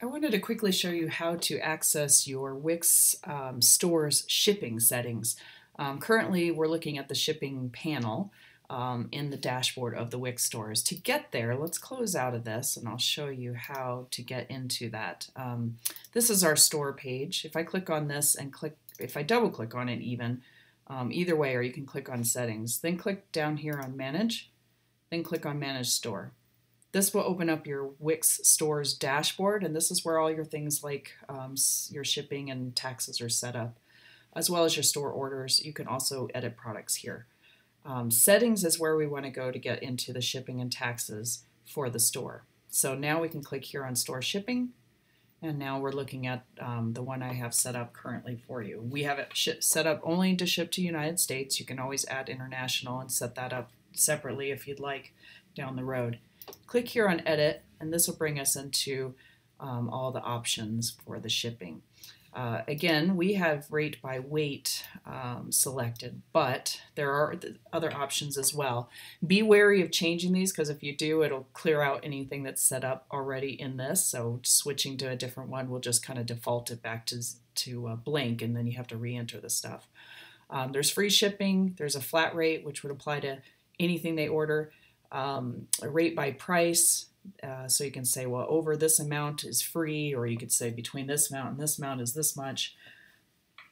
I wanted to quickly show you how to access your Wix um, store's shipping settings. Um, currently, we're looking at the shipping panel um, in the dashboard of the Wix stores. To get there, let's close out of this and I'll show you how to get into that. Um, this is our store page. If I click on this and click, if I double click on it even, um, either way, or you can click on settings, then click down here on manage, then click on manage store. This will open up your Wix stores dashboard, and this is where all your things like um, your shipping and taxes are set up, as well as your store orders. You can also edit products here. Um, settings is where we want to go to get into the shipping and taxes for the store. So now we can click here on store shipping, and now we're looking at um, the one I have set up currently for you. We have it set up only to ship to United States. You can always add international and set that up separately if you'd like down the road. Click here on edit and this will bring us into um, all the options for the shipping. Uh, again, we have rate by weight um, selected, but there are other options as well. Be wary of changing these because if you do, it'll clear out anything that's set up already in this. So switching to a different one will just kind of default it back to, to uh, blank and then you have to re-enter the stuff. Um, there's free shipping, there's a flat rate, which would apply to anything they order um, a rate by price. Uh, so you can say, well, over this amount is free, or you could say between this amount and this amount is this much.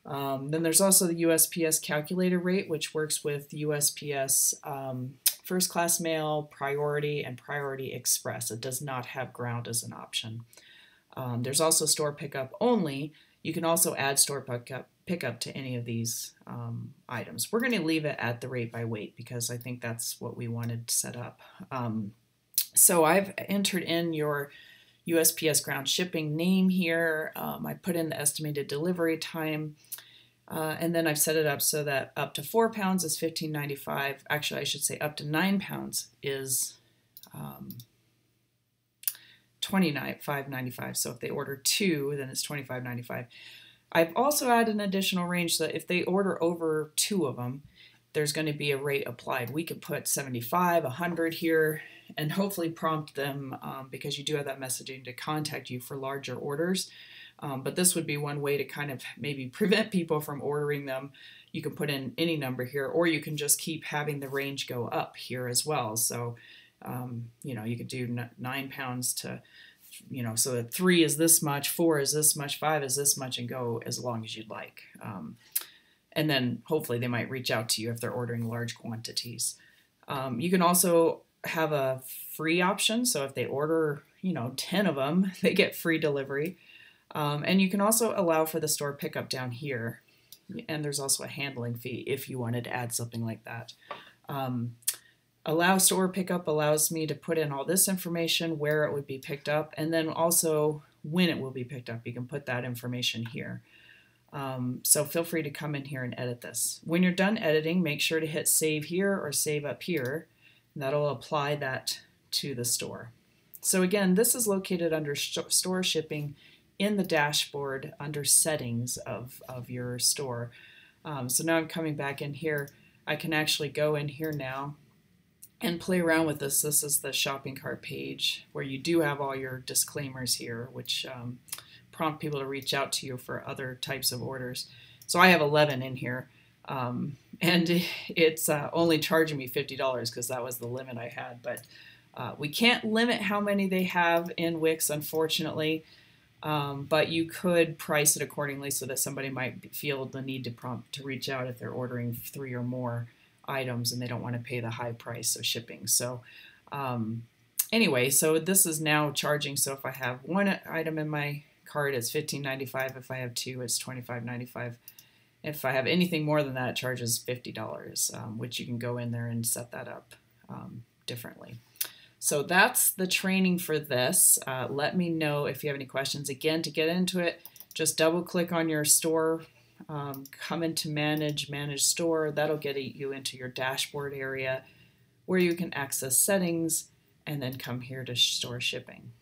Um, then there's also the USPS calculator rate, which works with USPS um, first class mail, priority, and priority express. It does not have ground as an option. Um, there's also store pickup only. You can also add store pickup pickup to any of these um, items. We're going to leave it at the rate by weight because I think that's what we wanted to set up. Um, so I've entered in your USPS ground shipping name here. Um, I put in the estimated delivery time. Uh, and then I've set it up so that up to four pounds is $15.95. Actually, I should say up to nine pounds is um, $25.95. So if they order two, then it's $25.95. I've also added an additional range that if they order over two of them, there's going to be a rate applied. We could put 75, 100 here, and hopefully prompt them um, because you do have that messaging to contact you for larger orders. Um, but this would be one way to kind of maybe prevent people from ordering them. You can put in any number here, or you can just keep having the range go up here as well. So, um, you know, you could do nine pounds to you know, so that three is this much, four is this much, five is this much, and go as long as you'd like. Um, and then hopefully they might reach out to you if they're ordering large quantities. Um, you can also have a free option. So if they order, you know, 10 of them, they get free delivery. Um, and you can also allow for the store pickup down here. And there's also a handling fee if you wanted to add something like that. Um, Allow store pickup allows me to put in all this information, where it would be picked up, and then also when it will be picked up. You can put that information here. Um, so feel free to come in here and edit this. When you're done editing, make sure to hit save here or save up here. That'll apply that to the store. So again, this is located under store shipping in the dashboard under settings of, of your store. Um, so now I'm coming back in here. I can actually go in here now and play around with this. This is the shopping cart page where you do have all your disclaimers here, which um, prompt people to reach out to you for other types of orders. So I have 11 in here, um, and it's uh, only charging me $50 because that was the limit I had. But uh, we can't limit how many they have in Wix, unfortunately. Um, but you could price it accordingly so that somebody might feel the need to prompt to reach out if they're ordering three or more items and they don't want to pay the high price of shipping. So um, anyway, so this is now charging. So if I have one item in my cart, it's $15.95. If I have two, it's $25.95. If I have anything more than that, it charges $50, um, which you can go in there and set that up um, differently. So that's the training for this. Uh, let me know if you have any questions. Again, to get into it, just double click on your store um, come into manage, manage store. That'll get you into your dashboard area where you can access settings and then come here to store shipping.